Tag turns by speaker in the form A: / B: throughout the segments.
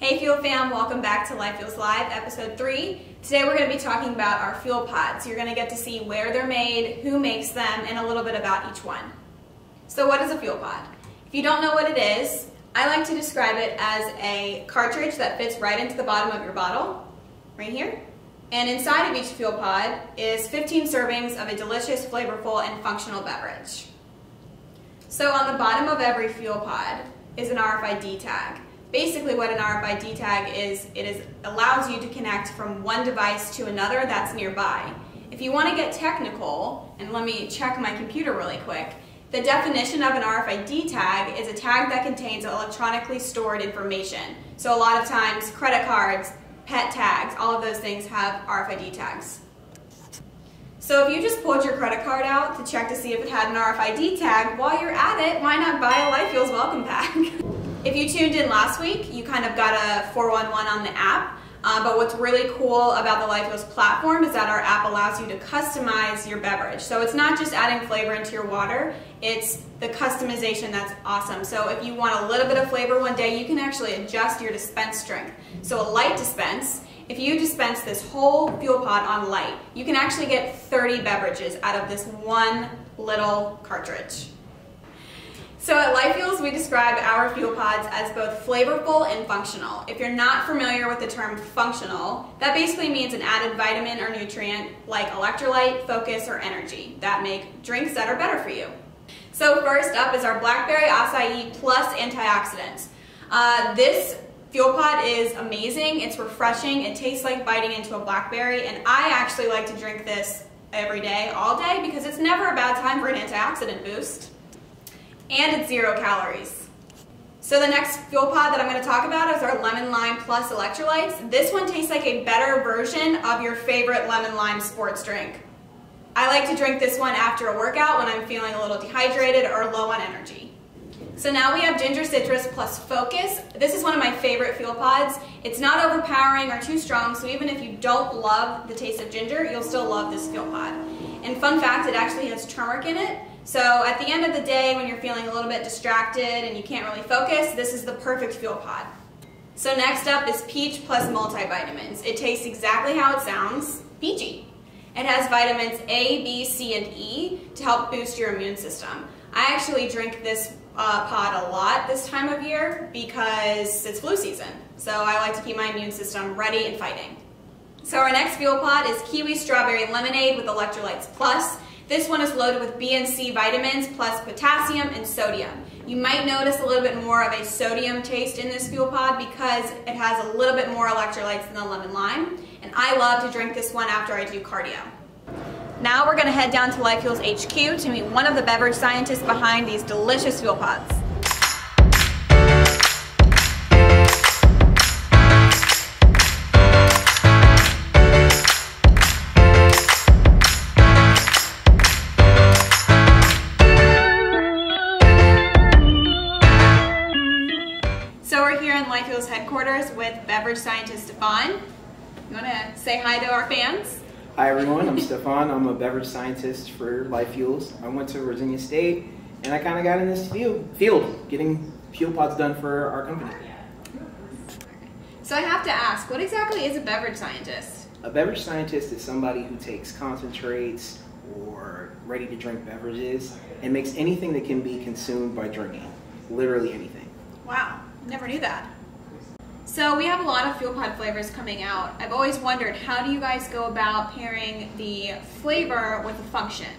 A: Hey Fuel fam, welcome back to Life Fuels Live, episode 3. Today we're going to be talking about our fuel pods. You're going to get to see where they're made, who makes them, and a little bit about each one. So what is a fuel pod? If you don't know what it is, I like to describe it as a cartridge that fits right into the bottom of your bottle, right here. And inside of each fuel pod is 15 servings of a delicious, flavorful, and functional beverage. So on the bottom of every fuel pod is an RFID tag. Basically what an RFID tag is, it is, allows you to connect from one device to another that's nearby. If you want to get technical, and let me check my computer really quick, the definition of an RFID tag is a tag that contains electronically stored information. So a lot of times credit cards, pet tags, all of those things have RFID tags. So if you just pulled your credit card out to check to see if it had an RFID tag, while you're at it, why not buy a Life welcome pack? if you tuned in last week, you kind of got a 411 on the app. Uh, but what's really cool about the Life platform is that our app allows you to customize your beverage. So it's not just adding flavor into your water, it's the customization that's awesome. So if you want a little bit of flavor one day, you can actually adjust your dispense strength. So a light dispense if you dispense this whole fuel pod on light, you can actually get 30 beverages out of this one little cartridge. So at Life Fuels, we describe our fuel pods as both flavorful and functional. If you're not familiar with the term functional, that basically means an added vitamin or nutrient like electrolyte, focus, or energy that make drinks that are better for you. So first up is our Blackberry Acai Plus Antioxidants. Uh, this Fuel Pod is amazing. It's refreshing. It tastes like biting into a blackberry, and I actually like to drink this every day, all day, because it's never a bad time for an antioxidant boost. And it's zero calories. So the next fuel pod that I'm going to talk about is our Lemon Lime Plus Electrolytes. This one tastes like a better version of your favorite lemon lime sports drink. I like to drink this one after a workout when I'm feeling a little dehydrated or low on energy. So now we have Ginger Citrus plus Focus. This is one of my favorite fuel pods. It's not overpowering or too strong, so even if you don't love the taste of ginger, you'll still love this fuel pod. And fun fact, it actually has turmeric in it. So at the end of the day, when you're feeling a little bit distracted and you can't really focus, this is the perfect fuel pod. So next up is Peach Plus Multivitamins. It tastes exactly how it sounds, peachy. It has vitamins A, B, C, and E to help boost your immune system. I actually drink this uh, pod a lot this time of year because it's flu season. So I like to keep my immune system ready and fighting. So our next fuel pod is Kiwi Strawberry Lemonade with Electrolytes Plus. This one is loaded with B and C vitamins plus potassium and sodium. You might notice a little bit more of a sodium taste in this fuel pod because it has a little bit more electrolytes than the lemon lime. And I love to drink this one after I do cardio. Now we're going to head down to Life Fuels HQ to meet one of the beverage scientists behind these delicious fuel pods. So we're here in Life Fuels headquarters with beverage scientist Stefan. You want to say hi to our fans?
B: Hi everyone, I'm Stefan. I'm a beverage scientist for Life Fuels. I went to Virginia State and I kind of got in this field, field, getting fuel pods done for our company.
A: So I have to ask, what exactly is a beverage scientist?
B: A beverage scientist is somebody who takes concentrates or ready to drink beverages and makes anything that can be consumed by drinking. Literally anything.
A: Wow, never knew that. So we have a lot of fuel pod flavors coming out. I've always wondered, how do you guys go about pairing the flavor with the function?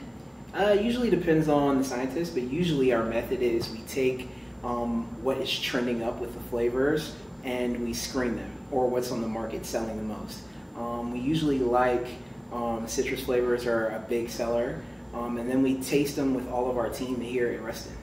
B: Uh, usually depends on the scientist, but usually our method is we take um, what is trending up with the flavors and we screen them, or what's on the market selling the most. Um, we usually like um, citrus flavors are a big seller, um, and then we taste them with all of our team here at Reston.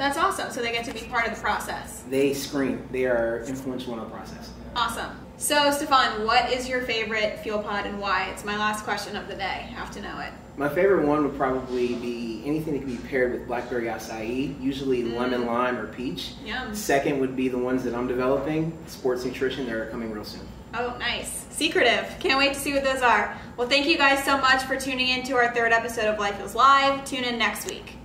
A: That's awesome. So they get to be part of the process.
B: They scream. They are influential in our process.
A: Awesome. So, Stefan, what is your favorite fuel pod and why? It's my last question of the day. Have to know it.
B: My favorite one would probably be anything that can be paired with blackberry acai, usually mm. lemon lime or peach.
A: Yum.
B: Second would be the ones that I'm developing, sports nutrition. They're coming real soon.
A: Oh, nice. Secretive. Can't wait to see what those are. Well, thank you guys so much for tuning in to our third episode of Life Fuels Live. Tune in next week.